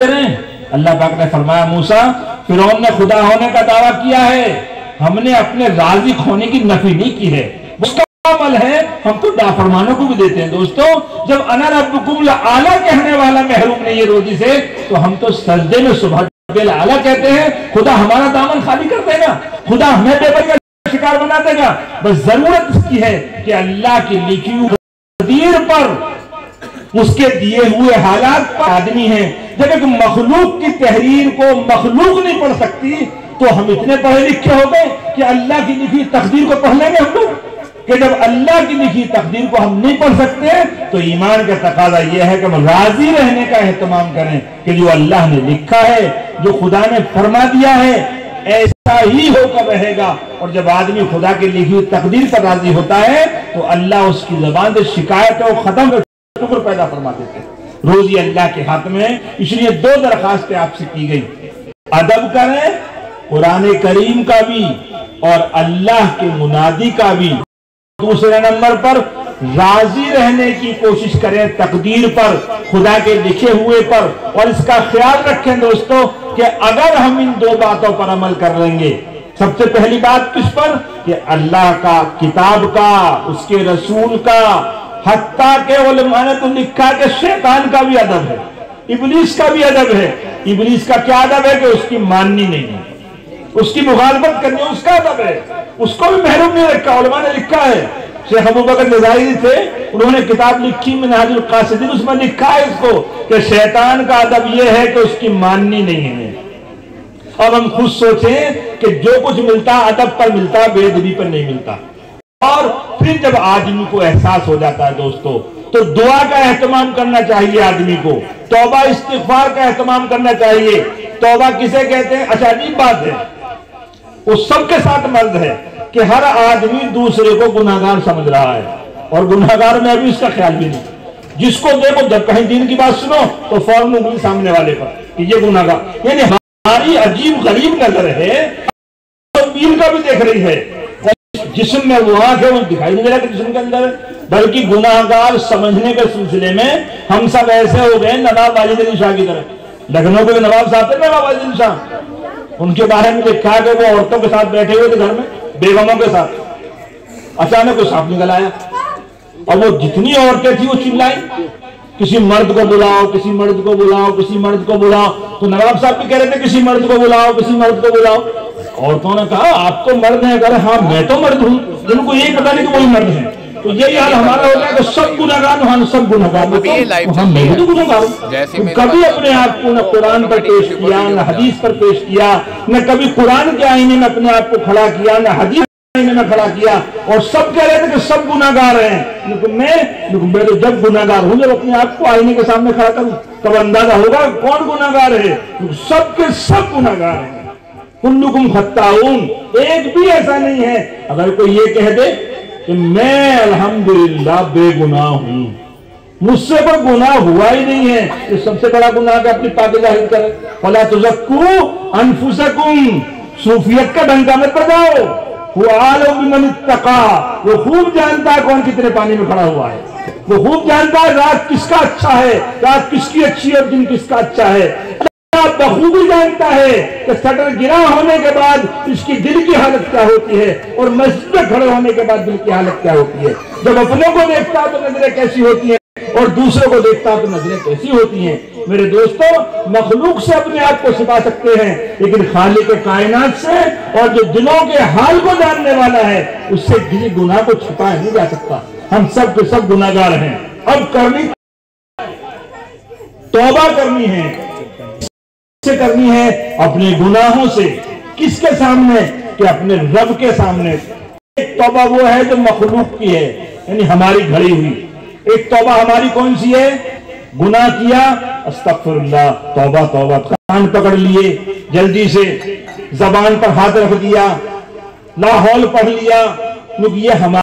کریں۔ اللہ پاک نے فرمایا موسا فرعون نے خدا ہونے کا دعویٰ کیا ہے۔ ہم نے اپنے رازق ہونے کی نفی نہیں کی ہے۔ اس کا عمل ہے، ہم تو نافرمانوں کو بھی دیتے ہیں۔ دوستو، جب انا ربکم اعلیٰ کہنے والا محروم نہیں ہے روزی سے، تو ہم تو سجدے میں صبح اعلیٰ کہتے ہیں، خدا ہمارا دامن خالی کر دے گا۔ خدا ہمیں بے بری کا شکار بنا دے گا۔ بس ضرورت اس کی ہے کہ اللہ کی لکھی ہوئی تقدیر پر اس کے دیے ہوئے حالات پر آدمی ہیں۔ جب ایک مخلوق کی تحریر کو مخلوق نہیں پڑھ سکتی، تو ہم اتنے پڑھے لکھے ہو گئے کہ اللہ کی لکھی تقدیر کو پڑھ لیں گے ہم لوگ۔ کہ جب اللہ کی لکھی تقدیر کو ہم نہیں پڑھ سکتے، تو ایمان کا تقاضا یہ ہے کہ ہم راضی رہنے کا اہتمام کریں کہ جو اللہ نے لکھا ہے، جو خدا نے فرما دیا ہے، ایسا ہی ہو کر رہے گا۔ اور جب آدمی خدا کی لکھی تقدیر پر راضی ہوتا ہے، تو اللہ اس کی زبان سے شکایت کو ختم شکر پیدا فرما دیتے ہیں روزی اللہ کے ہاتھ میں اس لیے دو درخواستیں آپ سے کی گئی ادب کریں، قرآن کریم کا بھی اور اللہ کے منادی کا بھی۔ دوسرے نمبر پر، راضی رہنے کی کوشش کریں تقدیر پر، خدا کے لکھے ہوئے پر۔ اور اس کا خیال رکھیں دوستو کہ اگر ہم ان دو باتوں پر عمل کر لیں گے، سب سے پہلی بات کس پر؟ کہ اللہ کا، کتاب کا، اس کے رسول کا حتیٰ کہ علماء نے تو لکھا کہ شیطان کا بھی ادب ہے، ابلیس کا بھی ادب ہے۔ ابلیس کا کیا ادب ہے کہ اس کی ماننی نہیں ہے۔ اس کی مغالبت کرنی اس کا ادب ہے۔ اس کو بھی محروم نہیں رکھا، علماء نے لکھا ہے۔ شیخ ابو بکر نظائی جی تھے، انہوں نے کتاب لکھی، منہاج القاصدین اس میں لکھا ہے اس کو کہ شیطان کا ادب یہ ہے کہ اس کی ماننی نہیں ہے۔ اب ہم خود سوچیں کہ جو کچھ ملتا ادب پر ملتا، بے ادبی پر نہیں ملتا۔ اور پھر جب آدمی کو احساس ہو جاتا ہے دوستو، تو دعا کا اہتمام کرنا چاہیے آدمی کو۔ توبہ استغفار کا اہتمام کرنا چاہیے۔ توبہ کسے کہتے ہیں؟ اچھا عجیب بات ہے۔ وہ سب کے ساتھ مرد ہے کہ ہر آدمی دوسرے کو گناہگار سمجھ رہا ہے۔ اور گناہگار میں ابھی اس کا خیال بھی نہیں۔ جس کو دیکھو، جب کہیں دین کی بات سنو، تو فوراً انگلی سامنے والے پر کہ یہ گناہگار۔ یعنی ہماری عجیب غریب نظر ہے کا بھی دیکھ رہی ہے۔ جسم میں وہ آنکھ ہے، وہ دکھائی نہیں دے رہا کہ جسم کے اندر بلکہ گناہگار سمجھنے کے سلسلے میں ہم سب ایسے ہو گئے نواب واجد علی شاہ کی طرح لکھنؤ کے نواب صاحب تھے، نواب واجد علی شاہ۔ ان کے بارے میں لکھا کہ وہ عورتوں کے ساتھ بیٹھے ہوئے تھے گھر میں، بیگموں کے ساتھ۔ اچانک کوئی سانپ نکل آیا۔ اور وہ جتنی عورتیں تھیں، وہ چلائیں کسی مرد کو بلاؤ، کسی مرد کو بلاؤ، کسی مرد کو بلاؤ۔ تو نواب صاحب بھی کہہ رہے تھے، کسی مرد کو بلاؤ، کسی مرد کو بلاؤ۔ عورتوں نے کہا آپ تو مرد ہیں. رہے ہاں میں تو مرد ہوں جن کو یہ پتا نہیں کہ وہی مرد ہیں. تو یہی حال ہمارا ہوتا ہے کہ سب گناہگار ہم سب گناہگار۔ ہم میں بھی گناہگار ہوں۔ کبھی اپنے آپ کو نہ قرآن پر پیش کیا نہ حدیث پر پیش کیا نہ کبھی قرآن کے آئینے میں اپنے آپ کو کھڑا کیا نہ حدیث آئینے میں کھڑا کیا۔ اور سب کہہ رہے تھے کہ سب گناہگار ہیں۔ لیکن میں؟ میں تو جب گناہگار ہوں جب اپنے آپ کو آئینے کے سامنے کھڑا کروں تب اندازہ ہوگا کون گناہگار ہے۔ سب کے سب گناہگار ہیں۔ کلکم خطاؤن ایک بھی ایسا نہیں ہے۔ اگر کوئی یہ کہہ دے کہ میں الحمدللہ بے گناہ ہوں، مجھ سے کوئی گناہ ہوا ہی نہیں ہے یہ سب سے بڑا گناہ کہ اپنی پاک ظاہر کرے۔ فلا تزکو انفسکم۔ صوفیت کا ڈنکا مت بجاؤ وہ عالم بمن اتقا۔ وہ خوب جانتا ہے کون کتنے پانی میں کھڑا ہوا ہے۔ وہ خوب جانتا ہے رات کس کا اچھا ہے، رات کس کی اچھی ہے اور دن کس کا اچھا ہے۔ بخوبی جانتا ہے کہ سٹر گرا ہونے کے بعد اس کی دل کی حالت کیا ہوتی ہے اور مسجد میں کھڑے ہونے کے بعد دل کی حالت کیا ہوتی ہے؟ جب اپنوں کو دیکھتا تو نظریں کیسی ہوتی ہیں اور دوسروں کو دیکھتا تو نظریں کیسی ہوتی ہیں؟ میرے دوستو، مخلوق سے اپنے آپ کو چھپا سکتے ہیں، لیکن خالق کائنات سے اور جو دلوں کے حال کو جاننے والا ہے، اس سے کسی گناہ کو چھپایا نہیں جا سکتا۔ ہم سب کے سب گناہگار ہیں۔ اب کرنی توبہ کرنی ہے۔ سے کرنی ہے اپنے گناہوں سے۔ کس کے سامنے؟ کہ اپنے رب کے سامنے۔ ایک توبہ وہ ہے جو مخلوق کی ہے یعنی ہماری گھڑی ہوئی۔ ایک توبہ ہماری کون سی ہے؟ گناہ کیا؟ استغفر اللہ توبہ توبہ۔ کان پکڑ لیے، جلدی سے۔ زبان پر ہاتھ رکھ دیا، لاہور پڑھ لیا۔ یہ ہمارا